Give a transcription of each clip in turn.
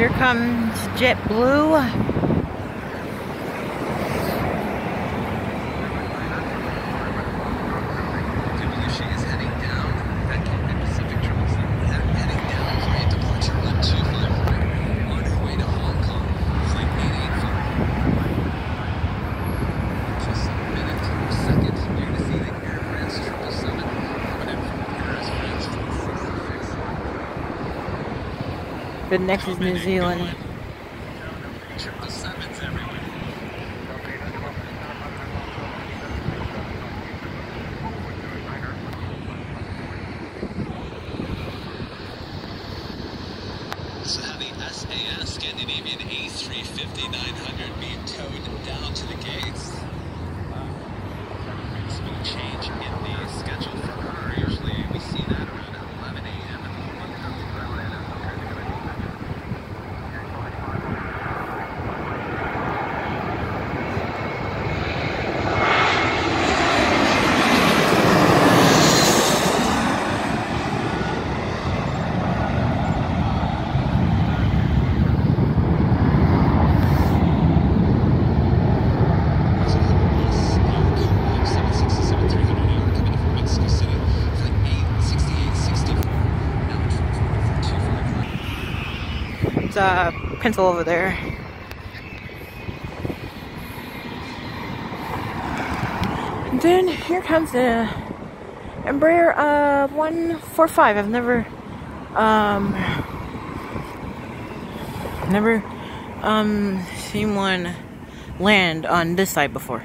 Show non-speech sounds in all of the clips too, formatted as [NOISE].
Here comes JetBlue. But next is New Zealand. SAS Scandinavian A350 900 being towed down to the gates. It's a pencil over there. And then here comes the Embraer uh, 145. I've never, um, never um, seen one land on this side before.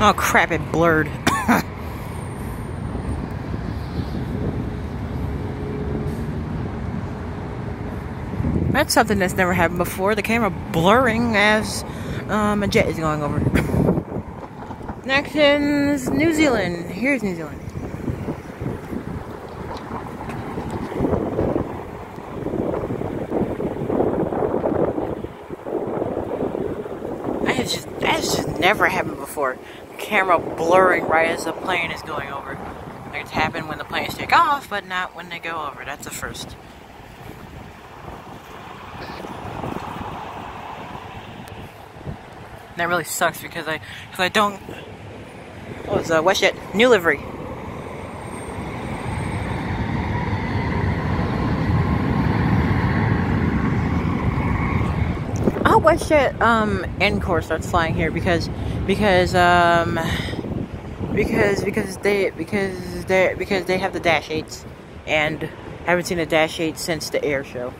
Oh crap, it blurred. [COUGHS] That's something that's never happened before. The camera blurring as um, a jet is going over. [COUGHS] Next is New Zealand. Here's New Zealand. That's just, that's just never happened before. Camera blurring right as the plane is going over. Like it's happened when the planes take off, but not when they go over. That's the first. that really sucks because I, because I don't. Oh, it's a WestJet new livery. Hope WestJet um Encore starts flying here because because um because because they because they because they have the Dash eights and haven't seen a Dash eight since the air show.